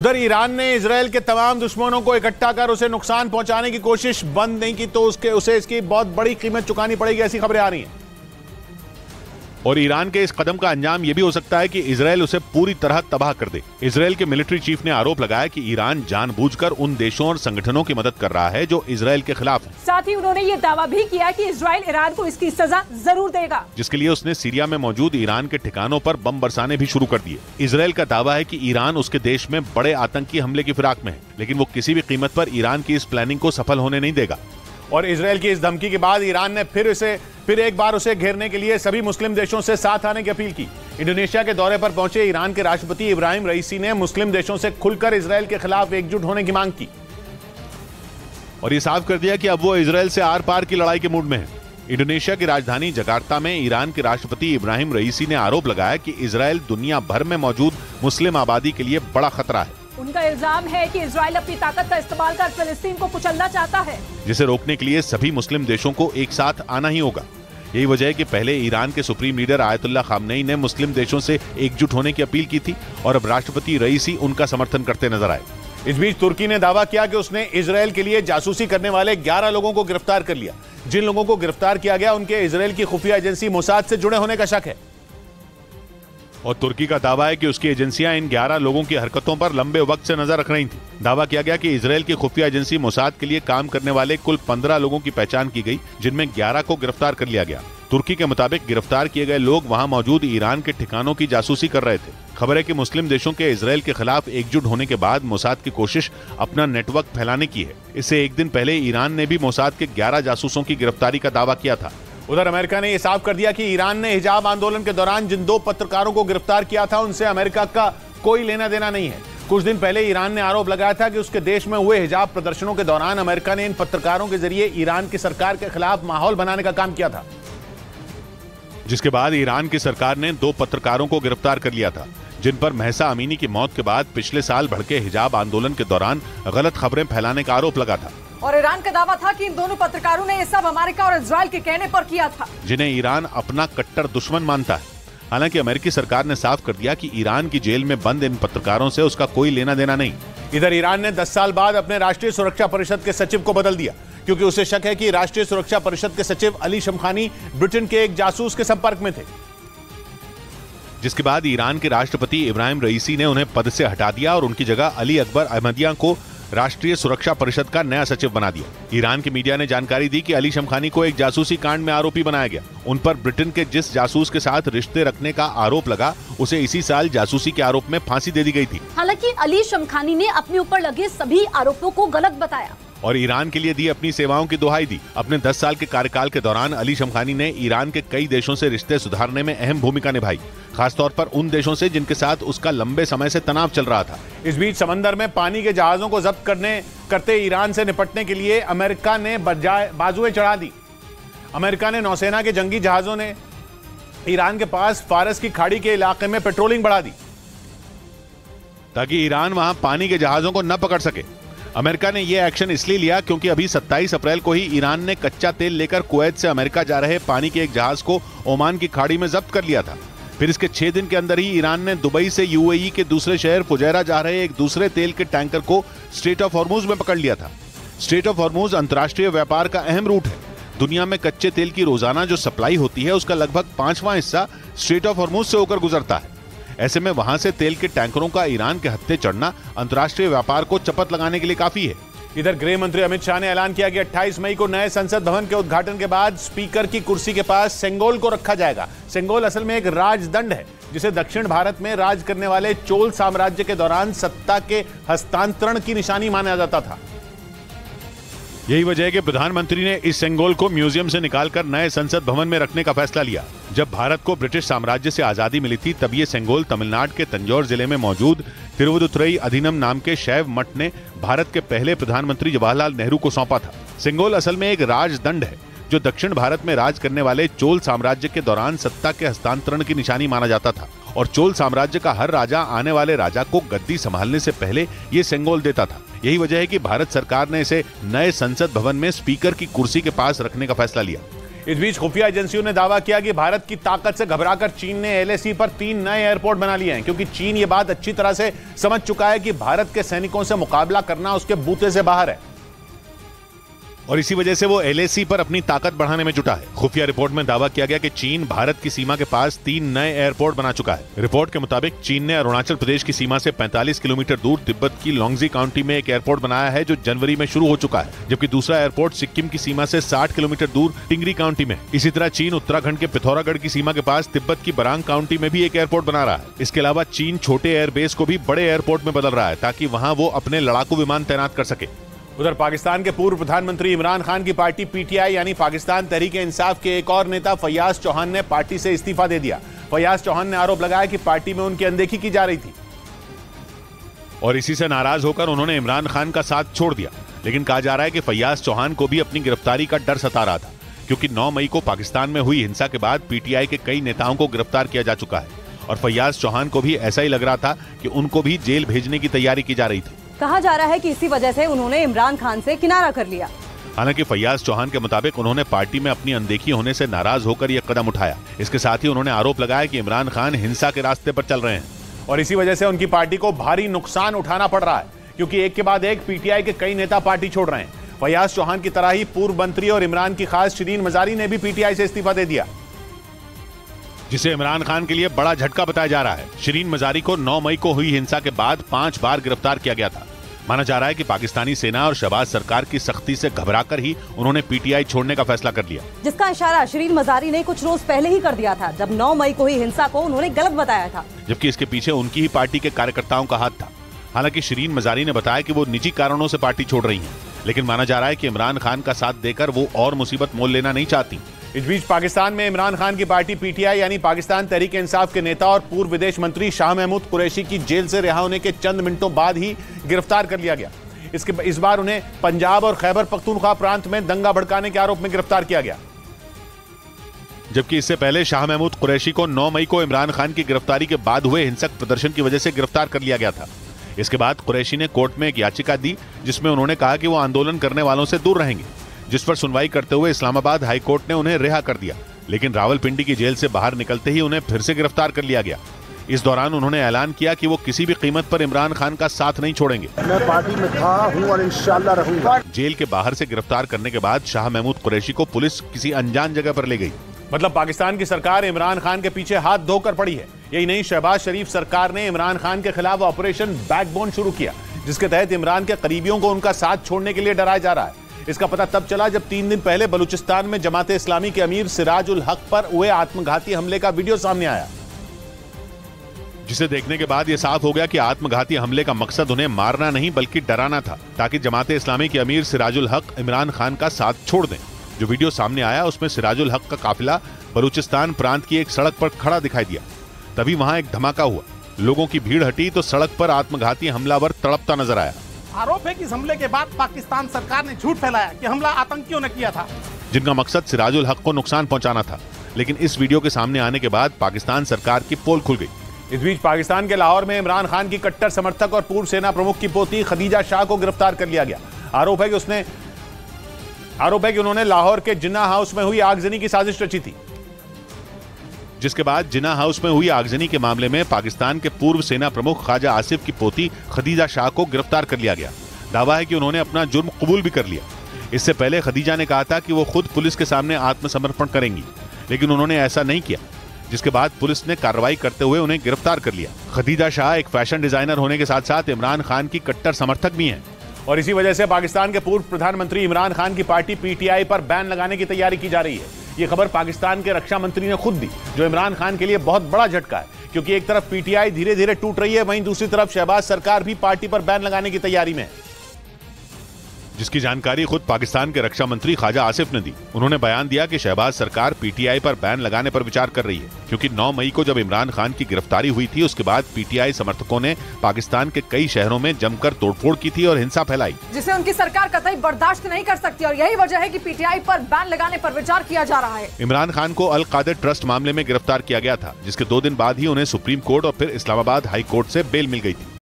उधर ईरान ने इसराइल के तमाम दुश्मनों को इकट्ठा कर उसे नुकसान पहुँचाने की कोशिश बंद नहीं की तो उसके, उसे इसकी बहुत बड़ी कीमत चुकानी पड़ेगी, ऐसी खबरें आ रही हैं। और ईरान के इस कदम का अंजाम ये भी हो सकता है कि इसराइल उसे पूरी तरह तबाह कर दे। इसराइल के मिलिट्री चीफ ने आरोप लगाया कि ईरान जानबूझकर उन देशों और संगठनों की मदद कर रहा है जो इसराइल के खिलाफ है। साथ ही उन्होंने ये दावा भी किया कि इसराइल ईरान को इसकी सजा ज़रूर देगा। जिसके लिए उसने सीरिया में मौजूद ईरान के ठिकानों आरोप बम बरसाने भी शुरू कर दिए। इसराइल का दावा है की ईरान उसके देश में बड़े आतंकी हमले की फिराक में है लेकिन वो किसी भी कीमत आरोप ईरान की इस प्लानिंग को सफल होने नहीं देगा। और इसराइल की इस धमकी के बाद ईरान ने फिर उसे फिर एक बार उसे घेरने के लिए सभी मुस्लिम देशों से साथ आने की अपील की। इंडोनेशिया के दौरे पर पहुँचे ईरान के राष्ट्रपति इब्राहिम रईसी ने मुस्लिम देशों से खुलकर इसराइल के खिलाफ एकजुट होने की मांग की। और ये साफ़ कर दिया कि अब वो इसराइल से आर पार की लड़ाई के मूड में है। इंडोनेशिया की राजधानी जकार्ता में ईरान के राष्ट्रपति इब्राहिम रईसी ने आरोप लगाया कि इसराइल दुनिया भर में मौजूद मुस्लिम आबादी के लिए बड़ा खतरा है। उनका इल्ज़ाम है कि इसराइल अपनी ताकत का इस्तेमाल कर फिलिस्तीन को कुचलना चाहता है। जिसे रोकने के लिए सभी मुस्लिम देशों को एक साथ आना ही होगा। यही वजह है कि पहले ईरान के सुप्रीम लीडर आयतुल्ला खामनई ने मुस्लिम देशों से एकजुट होने की अपील की थी और अब राष्ट्रपति रईसी उनका समर्थन करते नज़र आए। इस बीच तुर्की ने दावा किया कि उसने इसराइल के लिए जासूसी करने वाले 11 लोगों को गिरफ़्तार कर लिया। जिन लोगों को गिरफ़्तार किया गया, उनके इसराइल की खुफिया एजेंसी मोसाद से जुड़े होने का शक है। और तुर्की का दावा है कि उसकी एजेंसियाँ इन 11 लोगों की हरकतों पर लंबे वक्त से नज़र रख रही थी। दावा किया गया कि इसराइल की खुफिया एजेंसी मोसाद के लिए काम करने वाले कुल 15 लोगों की पहचान की गई, जिनमें 11 को गिरफ़्तार कर लिया गया। तुर्की के मुताबिक गिरफ़्तार किए गए लोग वहाँ मौजूद ईरान के ठिकानों की जासूसी कर रहे थे। खबर है कि मुस्लिम देशों के इसराइल के खिलाफ एकजुट होने के बाद मोसाद की कोशिश अपना नेटवर्क फैलाने की है। इससे एक दिन पहले ईरान ने भी मोसाद के 11 जासूसों की गिरफ्तारी का दावा किया था। उधर अमेरिका ने यह साफ़ कर दिया कि ईरान ने हिजाब आंदोलन के दौरान जिन दो पत्रकारों को गिरफ़्तार किया था, उनसे अमेरिका का कोई लेना देना नहीं है। कुछ दिन पहले ईरान ने आरोप लगाया था कि उसके देश में हुए हिजाब प्रदर्शनों के दौरान अमेरिका ने इन पत्रकारों के ज़रिए ईरान की सरकार के खिलाफ माहौल बनाने का काम किया था। जिसके बाद ईरान की सरकार ने दो पत्रकारों को गिरफ़्तार कर लिया था, जिन पर महसा अमीनी की मौत के बाद पिछले साल भड़के हिजाब आंदोलन के दौरान गलत खबरें फैलाने का आरोप लगा था। और ईरान का दावा था कि इन दोनों पत्रकारों ने ये सब अमेरिका और इसराइल के कहने पर किया था। जिन्हें ईरान अपना कट्टर दुश्मन मानता है। हालाँकि अमेरिकी सरकार ने साफ़ कर दिया कि ईरान की जेल में बंद इन पत्रकारों से उसका कोई लेना देना नहीं। इधर ईरान ने 10 साल बाद अपने राष्ट्रीय सुरक्षा परिषद के सचिव को बदल दिया क्योंकि उसे शक है कि राष्ट्रीय सुरक्षा परिषद के सचिव अली शमखानी ब्रिटेन के एक जासूस के संपर्क में थे। जिसके बाद ईरान के राष्ट्रपति इब्राहिम रईसी ने उन्हें पद से हटा दिया और उनकी जगह अली अकबर अहमदिया को राष्ट्रीय सुरक्षा परिषद का नया सचिव बना दिया। ईरान की मीडिया ने जानकारी दी कि अली शमखानी को एक जासूसी कांड में आरोपी बनाया गया। उन पर ब्रिटेन के जिस जासूस के साथ रिश्ते रखने का आरोप लगा उसे इसी साल जासूसी के आरोप में फांसी दे दी गई थी। हालाँकि अली शमखानी ने अपने ऊपर लगे सभी आरोपों को गलत बताया। और ईरान के लिए दी अपनी सेवाओं की दुहाई दी। अपने 10 साल के कार्यकाल के दौरान अली शमखानी ने ईरान के कई देशों से रिश्ते सुधारने में अहम भूमिका निभाई। खासतौर पर उन देशों से जिनके साथ उसका लंबे समय से तनाव चल रहा था। इस बीच समंदर में पानी के जहाजों को जब्त करने करते ईरान से निपटने के लिए अमेरिका ने बाजुएँ चढ़ा दी। अमेरिका ने नौसेना के जंगी जहाजों ने ईरान के पास फारस की खाड़ी के इलाके में पेट्रोलिंग बढ़ा दी। ताकि ईरान वहाँ पानी के जहाजों को न पकड़ सके। अमेरिका ने यह एक्शन इसलिए लिया क्योंकि अभी 27 अप्रैल को ही ईरान ने कच्चा तेल लेकर कुवैत से अमेरिका जा रहे पानी के एक जहाज़ को ओमान की खाड़ी में जब्त कर लिया था। फिर इसके छह दिन के अंदर ही ईरान ने दुबई से यूएई के दूसरे शहर फुजैरा जा रहे एक दूसरे तेल के टैंकर को स्टेट ऑफ़ हॉर्मूज में पकड़ लिया था। स्टेट ऑफ़ हॉर्मूज अंतर्राष्ट्रीय व्यापार का अहम रूट है। दुनिया में कच्चे तेल की रोज़ाना जो सप्लाई होती है, उसका लगभग पांचवा हिस्सा स्टेट ऑफ़ हॉर्मूज से होकर गुजरता है। ऐसे में वहाँ से तेल के टैंकरों का ईरान के हत्थे चढ़ना अंतर्राष्ट्रीय व्यापार को चपत लगाने के लिए काफ़ी है। इधर गृह मंत्री अमित शाह ने ऐलान किया कि 28 मई को नए संसद भवन के उद्घाटन के बाद स्पीकर की कुर्सी के पास सेंगोल को रखा जाएगा। सेंगोल असल में एक राजदंड है, जिसे दक्षिण भारत में राज करने वाले चोल साम्राज्य के दौरान सत्ता के हस्तांतरण की निशानी माना जाता था। यही वजह है कि प्रधानमंत्री ने इस सेंगोल को म्यूज़ियम से निकालकर नए संसद भवन में रखने का फैसला लिया। जब भारत को ब्रिटिश साम्राज्य से आज़ादी मिली थी, तब ये सेंगोल तमिलनाडु के तंजौर ज़िले में मौजूद तिरुवदुतुरई अधिनम नाम के शैव मठ ने भारत के पहले प्रधानमंत्री जवाहरलाल नेहरू को सौंपा था। सेंगोल असल में एक राजदंड है, जो दक्षिण भारत में राज करने वाले चोल साम्राज्य के दौरान सत्ता के हस्तांतरण की निशानी माना जाता था और चोल साम्राज्य का हर राजा आने वाले राजा को गद्दी संभालने से पहले ये सेंगोल देता था। यही वजह है कि भारत सरकार ने इसे नए संसद भवन में स्पीकर की कुर्सी के पास रखने का फैसला लिया। इस बीच खुफिया एजेंसियों ने दावा किया कि भारत की ताकत से घबराकर चीन ने एलएसी पर तीन नए एयरपोर्ट बना लिए हैं, क्योंकि चीन ये बात अच्छी तरह से समझ चुका है कि भारत के सैनिकों से मुकाबला करना उसके बूते से बाहर है। और इसी वजह से वो एलएसी पर अपनी ताकत बढ़ाने में जुटा है। खुफिया रिपोर्ट में दावा किया गया कि चीन भारत की सीमा के पास तीन नए एयरपोर्ट बना चुका है। रिपोर्ट के मुताबिक चीन ने अरुणाचल प्रदेश की सीमा से 45 किलोमीटर दूर तिब्बत की लोंगजी काउंटी में एक एयरपोर्ट बनाया है जो जनवरी में शुरू हो चुका है, जबकि दूसरा एयरपोर्ट सिक्किम की सीमा से साठ किलोमीटर दूर टिंगरी काउंटी में। इसी तरह चीन उत्तराखंड के पिथौरागढ़ की सीमा के पास तिब्बत की बरांग काउंटी में भी एक एयरपोर्ट बना रहा है। इसके अलावा चीन छोटे एयरबेस को भी बड़े एयरपोर्ट में बदल रहा है, ताकि वहाँ वो अपने लड़ाकू विमान तैनात कर सके। उधर पाकिस्तान के पूर्व प्रधानमंत्री इमरान खान की पार्टी पीटीआई, यानी पाकिस्तान तहरीक इंसाफ के एक और नेता फैयाज चौहान ने पार्टी से इस्तीफा दे दिया। फैयाज चौहान ने आरोप लगाया कि पार्टी में उनकी अनदेखी की जा रही थी। और इसी से नाराज़ होकर उन्होंने इमरान खान का साथ छोड़ दिया। लेकिन कहा जा रहा है कि फैयाज चौहान को भी अपनी गिरफ्तारी का डर सता रहा था, क्योंकि 9 मई को पाकिस्तान में हुई हिंसा के बाद पीटीआई के कई नेताओं को गिरफ़्तार किया जा चुका है। और फैयाज चौहान को भी ऐसा ही लग रहा था कि उनको भी जेल भेजने की तैयारी की जा रही थी। कहा जा रहा है कि इसी वजह से उन्होंने इमरान खान से किनारा कर लिया। हालाँकि फैयाज चौहान के मुताबिक उन्होंने पार्टी में अपनी अनदेखी होने से नाराज़ होकर यह कदम उठाया। इसके साथ ही उन्होंने आरोप लगाया कि इमरान खान हिंसा के रास्ते पर चल रहे हैं। और इसी वजह से उनकी पार्टी को भारी नुकसान उठाना पड़ रहा है, क्योंकि एक के बाद एक पीटीआई के कई नेता पार्टी छोड़ रहे हैं। फैयाज चौहान की तरह ही पूर्व मंत्री और इमरान की खास शरीन मजारी ने भी पीटीआई से इस्तीफा दे दिया। जिसे इमरान खान के लिए बड़ा झटका बताया जा रहा है। शरीन मजारी को 9 मई को हुई हिंसा के बाद पाँच बार गिरफ़्तार किया गया था। माना जा रहा है कि पाकिस्तानी सेना और शहबाज सरकार की सख्ती से घबराकर ही उन्होंने पीटीआई छोड़ने का फैसला कर लिया। जिसका इशारा शरीन मजारी ने कुछ रोज पहले ही कर दिया था जब 9 मई को हुई हिंसा को उन्होंने गलत बताया था। जबकि इसके पीछे उनकी ही पार्टी के कार्यकर्ताओं का हाथ था। हालाँकि शरीन मजारी ने बताया कि वो निजी कारणों से पार्टी छोड़ रही है लेकिन माना जा रहा है कि इमरान खान का साथ देकर वो और मुसीबत मोल लेना नहीं चाहती। इस बीच पाकिस्तान में इमरान खान की पार्टी पीटीआई, यानी पाकिस्तान तहरीक इंसाफ के नेता और पूर्व विदेश मंत्री शाह महमूद कुरैशी की जेल से रिहा होने के चंद मिनटों बाद ही गिरफ़्तार कर लिया गया। इसके इस बार उन्हें पंजाब और खैबर पख्तूनख्वा प्रांत में दंगा भड़काने के आरोप में गिरफ़्तार किया गया। जबकि इससे पहले शाह महमूद कुरैशी को 9 मई को इमरान खान की गिरफ्तारी के बाद हुए हिंसक प्रदर्शन की वजह से गिरफ़्तार कर लिया गया था। इसके बाद कुरैशी ने कोर्ट में एक याचिका दी, जिसमें उन्होंने कहा कि वो आंदोलन करने वालों से दूर रहेंगे। जिस पर सुनवाई करते हुए इस्लामाबाद हाईकोर्ट ने उन्हें रिहा कर दिया। लेकिन रावलपिंडी की जेल से बाहर निकलते ही उन्हें फिर से गिरफ़्तार कर लिया गया। इस दौरान उन्होंने ऐलान किया कि वो किसी भी कीमत पर इमरान खान का साथ नहीं छोड़ेंगे। मैं पार्टी में था हूँ और इंशाल्लाह रहूँगा। जेल के बाहर से गिरफ़्तार करने के बाद शाह महमूद कुरैशी को पुलिस किसी अनजान जगह पर ले गई। मतलब पाकिस्तान की सरकार इमरान खान के पीछे हाथ धोकर पड़ी है। यही नहीं शहबाज शरीफ सरकार ने इमरान खान के खिलाफ ऑपरेशन बैकबोन शुरू किया जिसके तहत इमरान के करीबियों को उनका साथ छोड़ने के लिए डराया जा रहा है। इसका पता तब चला जब तीन दिन पहले बलूचिस्तान में जमाते इस्लामी के अमीर सिराज उल हक पर हुए आत्मघाती हमले का वीडियो सामने आया। जिसे देखने के बाद यह साफ़ हो गया कि आत्मघाती हमले का मकसद उन्हें मारना नहीं, बल्कि डराना था, ताकि जमाते इस्लामी के अमीर सिराजुल हक इमरान खान का साथ छोड़ दें। जो वीडियो सामने आया, उसमें सिराजुल हक का काफिला बलूचिस्तान प्रांत की एक सड़क पर खड़ा दिखाई दिया। तभी वहाँ एक धमाका हुआ। लोगों की भीड़ हटी तो सड़क पर आत्मघाती हमलावर तड़पता नज़र आया। आरोप है कि इस हमले के बाद पाकिस्तान सरकार ने झूठ फैलाया कि हमला आतंकियों ने किया था। जिनका मकसद सिराजुल हक को नुकसान पहुंचाना था। लेकिन इस वीडियो के सामने आने के बाद पाकिस्तान सरकार की पोल खुल गई। इस बीच पाकिस्तान के लाहौर में इमरान खान की कट्टर समर्थक और पूर्व सेना प्रमुख की पोती खदीजा शाह को गिरफ़्तार कर लिया गया। आरोप है कि उसने आरोप है कि उन्होंने लाहौर के जिन्ना हाउस में हुई आगजनी की साजिश रची थी। जिसके बाद जिना हाउस में हुई आगजनी के मामले में पाकिस्तान के पूर्व सेना प्रमुख ख्वाजा आसिफ की पोती खदीजा शाह को गिरफ़्तार कर लिया गया। दावा है कि उन्होंने अपना जुर्म कबूल भी कर लिया। इससे पहले खदीजा ने कहा था कि वो खुद पुलिस के सामने आत्मसमर्पण करेंगी, लेकिन उन्होंने ऐसा नहीं किया। जिसके बाद पुलिस ने कार्रवाई करते हुए उन्हें गिरफ़्तार कर लिया। खदीजा शाह एक फ़ैशन डिज़ाइनर होने के साथ साथ इमरान खान की कट्टर समर्थक भी हैं। और इसी वजह से पाकिस्तान के पूर्व प्रधानमंत्री इमरान खान की पार्टी पीटीआई पर बैन लगाने की तैयारी की जा रही है। ये खबर पाकिस्तान के रक्षा मंत्री ने खुद दी, जो इमरान खान के लिए बहुत बड़ा झटका है, क्योंकि एक तरफ़ पीटीआई धीरे धीरे टूट रही है, वहीं दूसरी तरफ़ शहबाज सरकार भी पार्टी पर बैन लगाने की तैयारी में है। जिसकी जानकारी खुद पाकिस्तान के रक्षा मंत्री ख्वाजा आसिफ ने दी। उन्होंने बयान दिया कि शहबाज सरकार पीटीआई पर बैन लगाने पर विचार कर रही है क्योंकि 9 मई को जब इमरान खान की गिरफ्तारी हुई थी उसके बाद पीटीआई समर्थकों ने पाकिस्तान के कई शहरों में जमकर तोड़फोड़ की थी और हिंसा फैलाई। जिसे उनकी सरकार कतई बर्दाश्त नहीं कर सकती और यही वजह है की पीटीआई पर बैन लगाने आरोप विचार किया जा रहा है। इमरान खान को अल कादर ट्रस्ट मामले में गिरफ़्तार किया गया था जिसके दो दिन बाद ही उन्हें सुप्रीम कोर्ट और फिर इस्लामाबाद हाई कोर्ट ऐसी बेल मिल गई थी।